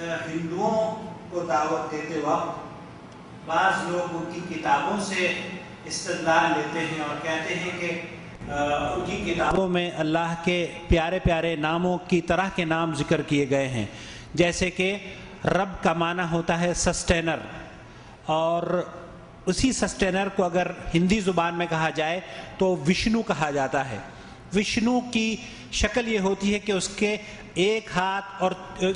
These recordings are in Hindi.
हिंदुओं को दावत देते वक्त बाज़ लोग उनकी किताबों से इस्तदाल लेते हैं और कहते हैं कि उनकी किताबों में अल्लाह के प्यारे प्यारे नामों की तरह के नाम ज़िक्र किए गए हैं। जैसे कि रब का माना होता है सस्टेनर और उसी सस्टेनर को अगर हिंदी ज़ुबान में कहा जाए तो विष्णु कहा जाता है। विष्णु की शक्ल ये होती है कि उसके एक हाथ और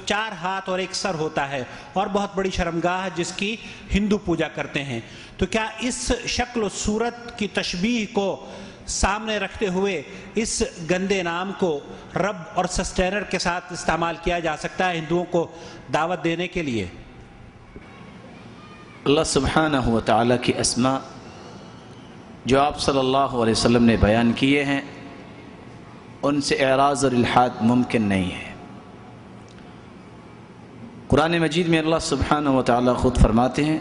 चार हाथ और एक सर होता है और बहुत बड़ी शर्मगाह जिसकी हिंदू पूजा करते हैं। तो क्या इस शक्ल सूरत की तशबीह को सामने रखते हुए इस गंदे नाम को रब और सस्टेनर के साथ इस्तेमाल किया जा सकता है हिंदुओं को दावत देने के लिए? अल्लाह सुबहाना हुआ ताला की असमा जो आप सल्लल्लाहु अलैहि वसल्लम ने बयान किए हैं उनसे एराज और इल्हाद मुमकिन नहीं है। कुरान मजीद में अल्लाह सुबहान व ख़ुद फरमाते हैं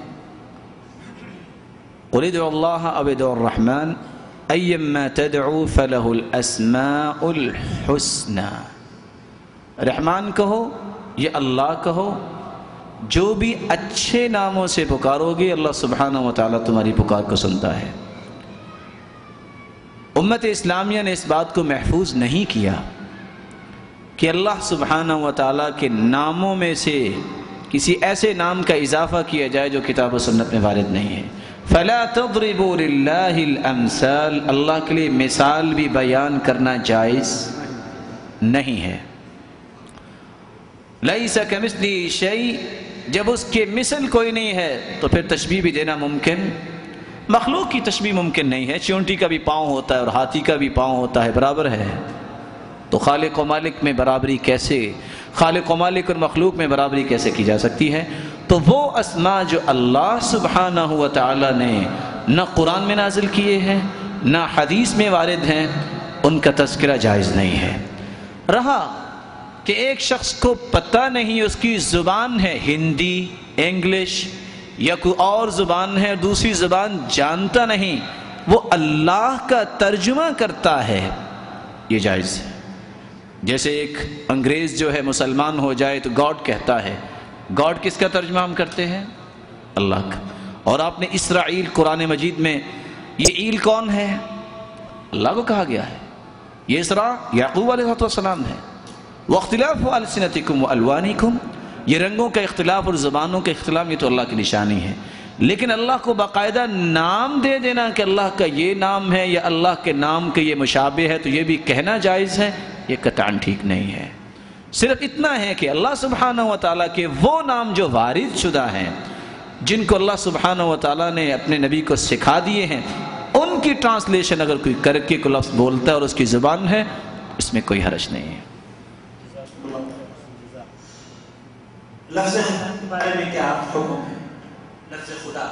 तदउ फलहुलअस्माउलहुस्ना रहमान कहो, ये अल्लाह कहो, जो भी अच्छे नामों से पुकारोगे, अल्लाह सुबहाना व ताली तुम्हारी पुकार को सुनता है। उम्मत इस्लामिया ने इस बात को महफूज नहीं किया कि अल्लाह सुबहाना व ताली के नामों में से किसी ऐसे नाम का इजाफा किया जाए जो किताब सुन्नत में वारद नहीं है। फ़ला तद्रिबुलमसाल अल्लाह के लिए मिसाल भी बयान करना जायज़ नहीं है। लई सकमिसली शई जब उसके मिसल कोई नहीं है तो फिर तशबी भी देना मुमकिन मखलूक की तशबी मुमकिन नहीं है, चूंटी का भी पाँव होता है और हाथी का भी पाँव होता है, बराबर है। तो खालिक मालिक में बराबरी कैसे, खालिक मालिक और मखलूक में बराबरी कैसे की जा सकती है? तो वो असमा जो अल्लाह सुबहाना हुआ ताला ने न कुरान में नाजिल किए हैं, ना हदीस में वारद हैं, उनका तस्करा जायज़ नहीं है। रहा कि एक शख्स को पता नहीं उसकी ज़ुबान है हिंदी, इंग्लिश या कोई और ज़ुबान है, दूसरी ज़ुबान जानता नहीं, वो अल्लाह का तर्जुमा करता है। ये जायज़ है। जैसे एक अंग्रेज़ जो है, मुसलमान हो जाए तो गॉड कहता है। गॉड किसका तर्जमा हम करते हैं? अल्लाह का। और आपने इसराइल कुरान मजीद में, ये ईल कौन है? अल्लाह को कहा गया है। ये इसरा याकूब सलाम है। वख्तिलाफ़ वालसिनतिकुम अलवानिकुम। ये रंगों का इख्तिलाफ और ज़बानों का इख्तिलाफ, ये तो अल्लाह की निशानी है। लेकिन अल्लाह को बाकायदा नाम दे देना कि अल्लाह का ये नाम है या अल्लाह के नाम के ये मुशाबे है तो ये भी कहना जायज़ है, ये कतान ठीक नहीं है। सिर्फ़ इतना है कि अल्लाह सुबहाना व के वो नाम जो वारिद शुदा हैं, जिनको अल्लाह सुबहाना व ताली ने अपने नबी को सिखा दिए हैं, उनकी ट्रांसलेशन अगर कोई करके को लफ्ज़ बोलता है और उसकी ज़ुबान है, इसमें कोई हरज नहीं है। लफ्ज़ खुदा।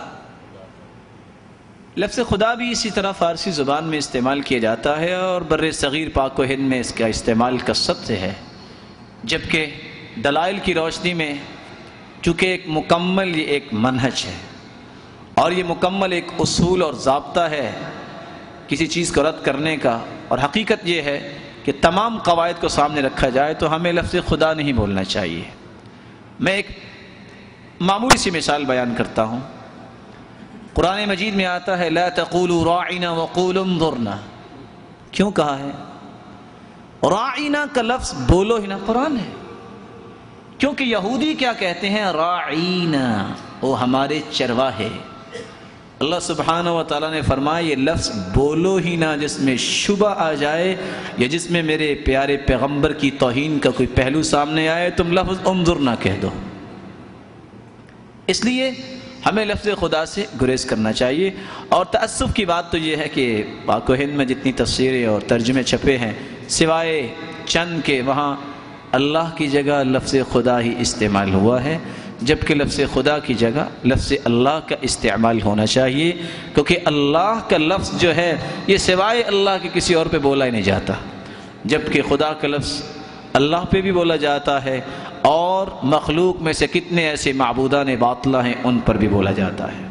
लफ्स खुदा भी इसी तरह फ़ारसी ज़ुबान में इस्तेमाल किया जाता है और बर सग़ीर पाक हिंद में इसका इस्तेमाल कसरत से है। जबकि दलाइल की रोशनी में चूँकि एक मुकम्मल ये एक मनहज है और ये मुकम्मल एक असूल और जबता है किसी चीज़ को रद्द करने का और हकीकत ये है कि तमाम कवायद को सामने रखा जाए तो हमें लफ्ज़ खुदा नहीं बोलना चाहिए। मैं एक मामूली सी मिसाल बयान करता हूँ। कुरान मजीद में आता है, ला राइना दुरना क्यों कहा है? राइना का लफ्ज़ बोलो ही ना, कुरान है। क्योंकि यहूदी क्या कहते हैं? राइना, वो हमारे चरवाहे अल्लाह सुबहान व ताली ने फरमाया, ये लफ्ज़ बोलो ही ना जिसमें शुभ आ जाए या जिसमें मेरे प्यारे पैगंबर की तोहन का कोई पहलू सामने आए, तुम लफ्ज़ उमजुर ना कह दो। इसलिए हमें लफ्ज़ खुदा से गुरेज करना चाहिए। और तसफ़ की बात तो ये है कि पाक हिंद में जितनी तफसीरें और तर्जुमे छपे हैं, सिवाय चंद के, वहाँ अल्लाह की जगह लफ्ज़ खुदा ही इस्तेमाल हुआ है। जबकि लफ्ज़ खुदा की जगह, लफ्ज़ अल्लाह का इस्तेमाल होना चाहिए, क्योंकि अल्लाह का लफ्ज़ जो है, ये सिवाय अल्लाह के किसी और पे बोला ही नहीं जाता। जबकि खुदा का लफ्ज़ अल्लाह पे भी बोला जाता है, और मखलूक में से कितने ऐसे मबूदा ने बातला हैं, उन पर भी बोला जाता है।